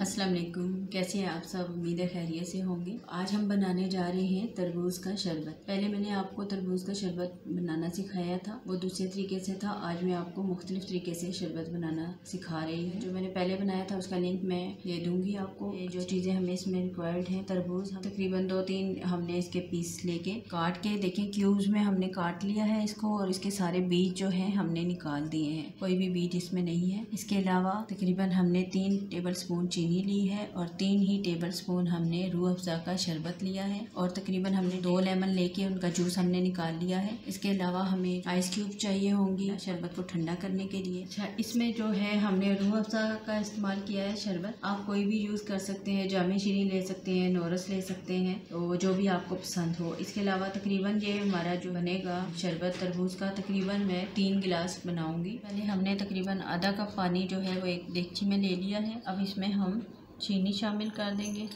अस्सलाम वालेकुम कैसे हैं आप सब? उम्मीद है खैरियत से होंगे। आज हम बनाने जा रहे हैं तरबूज का शरबत। पहले मैंने आपको तरबूज का शरबत बनाना सिखाया था, वो दूसरे तरीके से था। आज मैं आपको मुख्तलिफ़ तरीके से शरबत बनाना सिखा रही हूँ। जो मैंने पहले बनाया था, उसका लिंक मैं दे दूँगी आपको। जो चीज़ें हमें इसमें रिक्वायर्ड हैं, तरबूज तकरीबन दो तीन हमने इसके पीस लेके काट के देखें क्यूब्स में हमने काट लिया है इसको और इसके सारे बीज जो है, हमने निकाल दिए हैं। कोई भी बीज इसमें नहीं है। इसके अलावा तकरीबन हमने तीन टेबल स्पून चीनी ली है और तीन ही टेबल स्पून हमने रूह अफ़ज़ा का शरबत लिया है और तकरीबन हमने दो लेमन लेके उनका जूस हमने निकाल लिया है। इसके अलावा हमें आइस क्यूब चाहिए होंगी शरबत को ठंडा करने के लिए। अच्छा इसमें जो है हमने रूह अफ़ज़ा का इस्तेमाल किया है शरबत। आप कोई भी यूज़ कर सकते हैं जामी शीरी ले सकते हैं नोरस ले सकते हैं तो जो भी आपको पसंद हो। इसके अलावा तकरीबन ये हमारा जो बनेगा शरबत तरबूज का, तकरीबन मैं तीन गिलास बनाऊँगी। पहले हमने तकरीबन आधा कप पानी जो है वो एक देगची में ले लिया है। अब इसमें हम चीनी शामिल कर देंगे।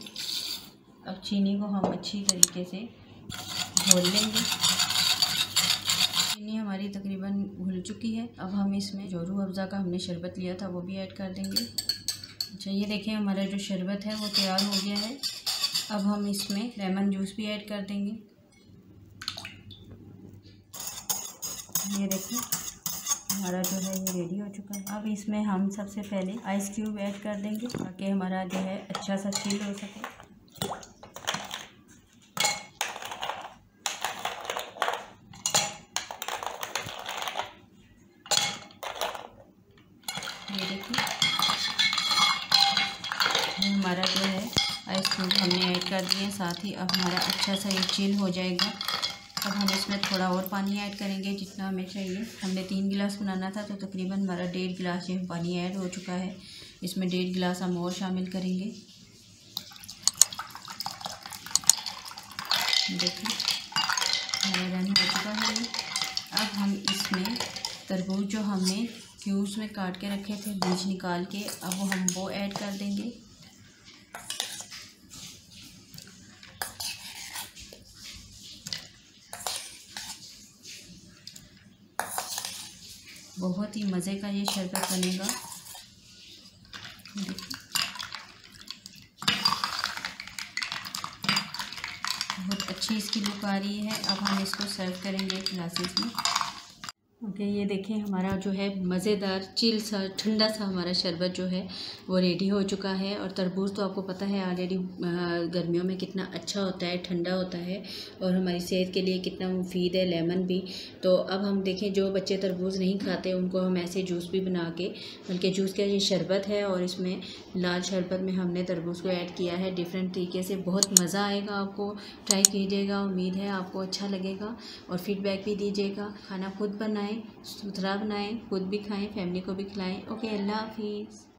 अब चीनी को हम अच्छी तरीके से घोल लेंगे। चीनी हमारी तकरीबन घुल चुकी है। अब हम इसमें जो रूह अफ़ज़ा का हमने शरबत लिया था, वो भी ऐड कर देंगे। अच्छा ये देखें, हमारा जो शरबत है, वो तैयार हो गया है। अब हम इसमें लेमन जूस भी ऐड कर देंगे। ये देखिए हमारा जो है ये रेडी हो चुका है। अब इसमें हम सबसे पहले आइस क्यूब ऐड कर देंगे ताकि हमारा जो है अच्छा सा चील हो सके। ये देखिए। हमारा जो है आइस क्यूब हमने ऐड कर दिए साथ ही अब हमारा अच्छा सा ये चिल हो जाएगा। अब हम इसमें थोड़ा और पानी ऐड करेंगे जितना हमें चाहिए। हमने तीन गिलास बनाना था तो तकरीबन हमारा डेढ़ गिलास ये पानी ऐड हो चुका है। इसमें डेढ़ गिलास हम और शामिल करेंगे। देखिए रन हो चुका है। अब हम इसमें तरबूज जो हमने क्यूब्स में काट के रखे थे, बीज निकाल के, अब वो हम वो ऐड कर देंगे। बहुत ही मज़े का ये शरबत बनेगा। बहुत अच्छी इसकी लुक आ रही है। अब हम इसको सर्व करेंगे ग्लासेस में। ओके, ये देखें, हमारा जो है मज़ेदार चिल सा, ठंडा सा हमारा शरबत जो है, वो रेडी हो चुका है। और तरबूज तो आपको पता है ऑलरेडी गर्मियों में कितना अच्छा होता है, ठंडा होता है। और हमारी सेहत के लिए कितना मुफीद है, लेमन भी। तो अब हम देखें, जो बच्चे तरबूज नहीं खाते, उनको हम ऐसे जूस भी बना के, बल्कि जूस का ये शरबत है, और इसमें लाल शरबत में हमने तरबूज को ऐड किया है। डिफरेंट तरीके से बहुत मज़ा आएगा आपको। ट्राई कीजिएगा, उम्मीद है आपको अच्छा लगेगा। और फीडबैक भी दीजिएगा। खाना खुद बनाएँ सुथरा बनाएँ खुद भी खाएँ फैमिली को भी खिलाएँ। ओके अल्लाह हाफिज़